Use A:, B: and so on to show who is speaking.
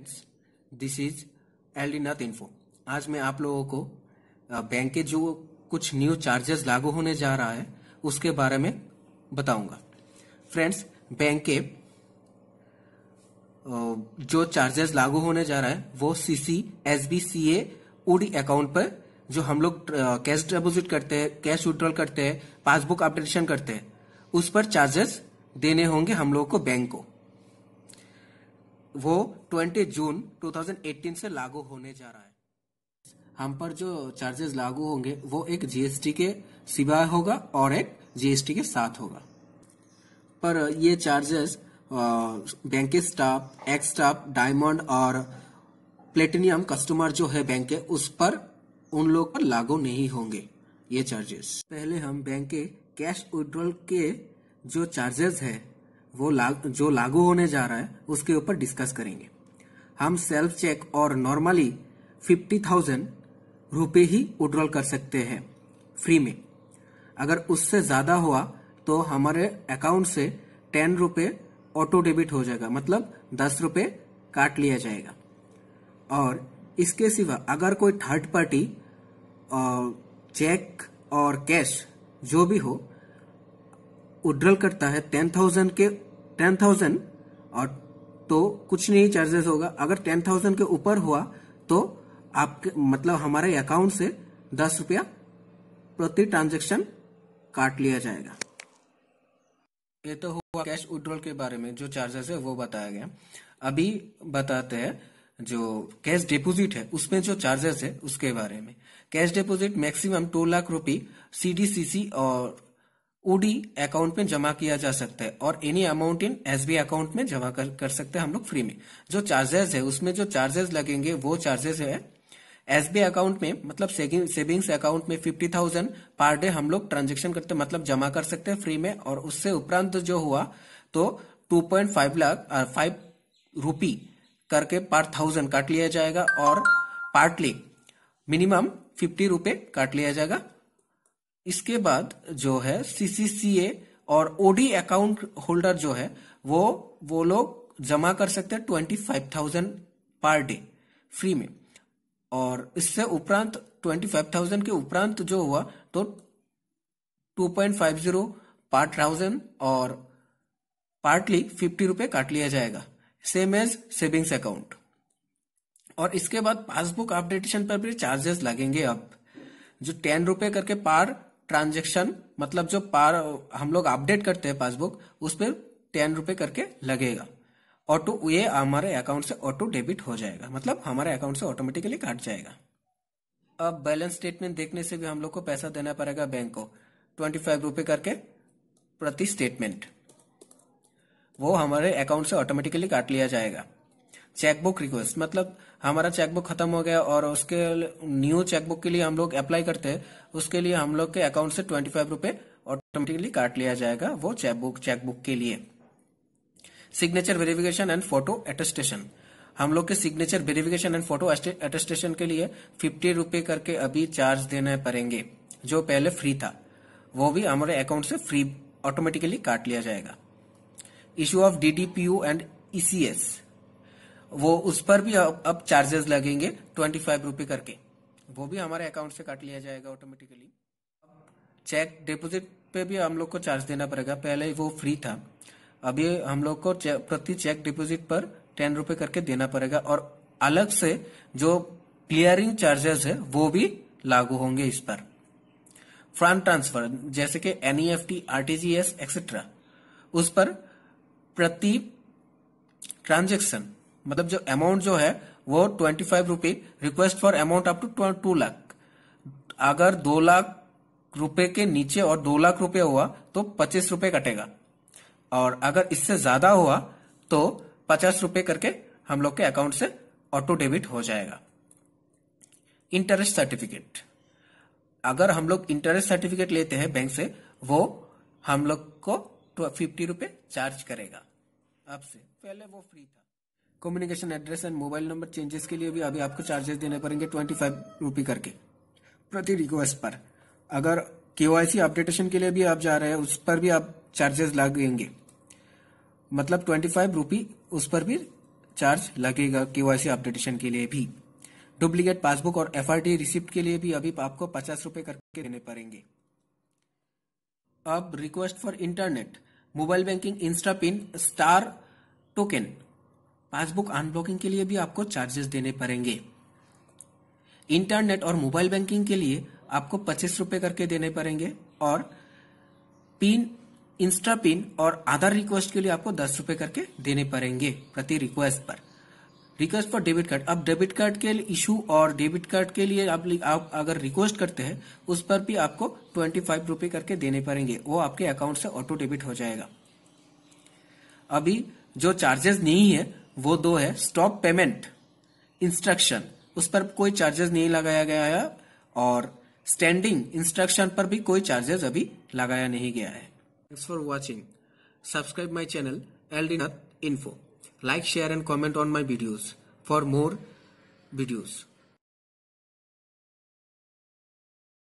A: Friends this is L D नथ info आज मैं आप लोगों को बैंक के जो कुछ न्यू चार्जेस लागू होने जा रहा है, उसके बारे में बताऊँगा। फ्रेंड्स बैंक के जो चार्जेस लागू होने जा रहा है, वो CC S B C A OD account पर, जो हम लोग कैश डिपोजिट करते हैं कैश विड्रॉल करते हैं पासबुक अपडेशन करते हैं, उस पर चार्जेस देने होंगे हम लोगों को बैंक को। वो 20 जून 2018 से लागू होने जा रहा है। हम पर जो चार्जेस लागू होंगे, वो एक जीएसटी के सिवाय होगा और एक जीएसटी के साथ होगा। पर ये चार्जेस बैंक के स्टाफ एक्स स्टाफ डायमंड और प्लेटिनियम कस्टमर जो है बैंक के, उस पर, उन लोग पर लागू नहीं होंगे ये चार्जेस पहले हम बैंक के कैश विड्रॉल के जो चार्जेस है वो लाग, जो लागू होने जा रहा है उसके ऊपर डिस्कस करेंगे। हम सेल्फ चेक और नॉर्मली फिफ्टी थाउज़ेंड रुपए ही विड्रॉल कर सकते हैं फ्री में। अगर उससे ज़्यादा हुआ तो हमारे अकाउंट से टेन रुपए ऑटो डेबिट हो जाएगा मतलब दस रुपए काट लिया जाएगा। और इसके सिवा अगर कोई थर्ड पार्टी चेक और कैश जो भी हो विड्रॉल करता है टेन थाउज़ेंड के टेन थाउज़ेंड और तो कुछ नहीं चार्जेस होगा। अगर टेन थाउज़ेंड के ऊपर हुआ तो आपके मतलब हमारे अकाउंट से दस रुपया प्रति ट्रांजेक्शन काट लिया जाएगा। ये तो हुआ कैश विड्रॉल के बारे में, जो चार्जेस है, वो बताया गया। अभी बताते हैं, जो कैश डिपॉजिट है, उसमें जो चार्जेस है, उसके बारे में। Cash deposit maximum two lakh rupee CDCC और ओडी अकाउंट में जमा किया जा सकता है और any amount in SB account में जमा कर, कर सकते हैं हम लोग फ्री में। जो चार्जेस है उसमें जो चार्जेस लगेंगे वो चार्जेस है एसबी अकाउंट में मतलब सेविंग्स अकाउंट में फिफ्टी थाउज़ेंड पर डे हम लोग ट्रांजेक्शन करते मतलब जमा कर सकते हैं फ्री में और उससे उपरांत जो हुआ तो two point five lakh five rupee करके पर थाउज़ेंड काट लिया जाएगा और पार्टली मिनिमम फिफ्टी रुपए काट लिया जाएगा। इसके बाद जो है सीसीसीए और ओडी अकाउंट होल्डर जो है, वो वो लोग जमा कर सकते हैं twenty five thousand per day free में। और इससे उपरांत ट्वेंटी फाइव थाउज़ेंड के उपरांत जो हुआ तो two point five zero per thousand और पार्टली फिफ्टी रुपए काट लिया जाएगा। सेम एज सेविंग्स अकाउंट और इसके बाद पासबुक अपडेटेशन पर भी चार्जेस लगेंगे अब। जो टेन रुपए करके पार ट्रांजेक्शन मतलब जो पार, हम लोग अपडेट करते हैं पासबुक, उस पर टेन रुपए करके लगेगा। ऑटो, ये हमारे अकाउंट से ऑटो डेबिट हो जाएगा। मतलब हमारे अकाउंट से ऑटोमेटिकली काट जाएगा। अब बैलेंस स्टेटमेंट देखने से भी हम लोग को पैसा देना पड़ेगा बैंक को। ट्वेंटी फाइव रुपए करके प्रति स्टेटमेंट। वो हमारे अकाउंट से ऑटोमेटिकली काट लिया जाएगा। Chequebook request. मतलब हमारा चेकबुक खत्म हो गया और उसके न्यू चेकबुक के लिए हम लोग अप्लाई करते हैं, उसके लिए हम लोग के अकाउंट से ट्वेंटी फाइव रुपए ऑटोमेटिकली काट लिया जाएगा वो चेकबुक चेकबुक के लिए। Signature verification and photo attestation हम लोग के signature verification and photo attestation के लिए फिफ्टी रुपए करके अभी चार्ज देने पड़ेंगे, जो पहले फ्री था। वो भी हमारे अकाउंट से फ्री ऑटोमेटिकली काट लिया जाएगा। Issue of DDPU and ECS वो उस पर भी अब चार्जेस लगेंगे ट्वेंटी फाइव रुपए करके। वो भी हमारे अकाउंट से काट लिया जाएगा ऑटोमेटिकली चेक डिपोजिट पे भी हम लोग को चार्ज देना पड़ेगा। पहले वो फ्री था। अभी हम लोग को प्रति चेक डिपॉजिट पर टेन रुपए करके देना पड़ेगा और अलग से जो क्लियरिंग चार्जेस है, वो भी लागू होंगे इस पर। फंड ट्रांसफ़र जैसे कि एनईएफटी आरटीजीएस एक्सेट्रा उस पर प्रति ट्रांजेक्शन मतलब जो अमाउंट जो है, वो twenty five rupee request for amount up to two lakh अगर दो लाख रुपए के नीचे और दो लाख रुपए हुआ तो पच्चीस रुपए कटेगा। और अगर इससे ज़्यादा हुआ तो पचास रुपए करके हम लोग के अकाउंट से ऑटो डेबिट हो जाएगा। इंटरेस्ट सर्टिफिकेट अगर हम लोग इंटरेस्ट सर्टिफिकेट लेते हैं बैंक से, वो हम लोग को फिफ्टी रुपए चार्ज करेगा। आपसे पहले वो फ्री था। Communication address and mobile number changes के लिए भी अभी आपको चार्जेस देने पड़ेंगे ट्वेंटी फाइव रुपी करके, प्रति रिक्वेस्ट पर। अगर केवाईसी अपडेटेशन के लिए भी आप जा रहे हैं, उस पर भी आप चार्जेस लगेंगे। मतलब ट्वेंटी फाइव रूपी उस पर भी चार्ज लगेगा केवाईसी अपडेटेशन के लिए भी। डुप्लीकेट पासबुक और एफ़ रिसिप्ट के लिए भी अभी आपको पचास रुपए करके देने पड़ेंगे। अब request for internet mobile banking insta pin star token passbook unblocking के लिए भी आपको चार्जेस देने पड़ेंगे। इंटरनेट और मोबाइल बैंकिंग के लिए आपको पच्चीस रुपए करके देने पड़ेंगे और पिन इंस्टा पिन और आधार रिक्वेस्ट के लिए आपको दस रुपए करके देने पड़ेंगे प्रति रिक्वेस्ट पर। रिक्वेस्ट फॉर डेबिट कार्ड अब डेबिट कार्ड के इशू और डेबिट कार्ड के लिए आप, आप अगर रिक्वेस्ट करते हैं उस पर भी आपको ट्वेंटी फाइव रुपए करके देने पड़ेंगे। वो आपके अकाउंट से ऑटो डेबिट हो जाएगा। अभी जो चार्जेस नहीं है वो दो है स्टॉप पेमेंट इंस्ट्रक्शन उस पर कोई चार्जेस नहीं लगाया गया है और स्टैंडिंग इंस्ट्रक्शन पर भी कोई चार्जेस अभी लगाया नहीं गया है। Thanks for watching subscribe my channel L D info like share and comment on my videos for more videos.